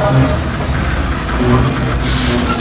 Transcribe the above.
Amém. Amém.